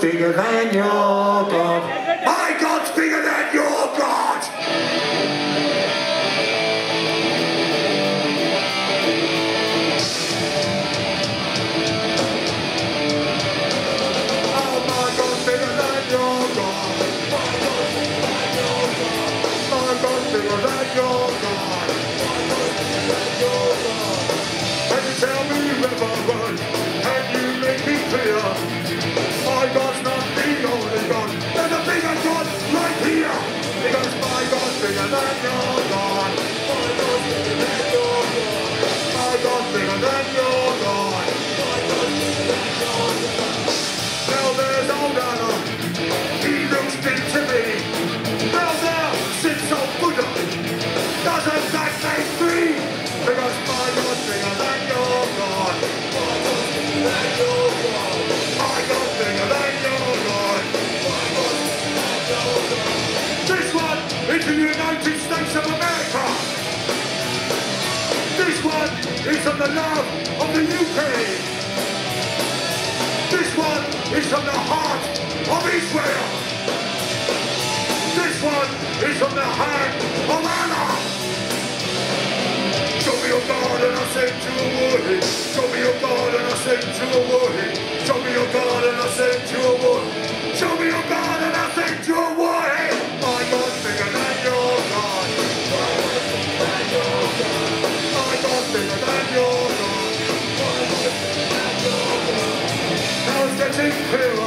bigger than yours. of America. This one is from the love of the UK. This one is from the heart of Israel. This one is from the heart of Allah. Show me your God and I say to you. two.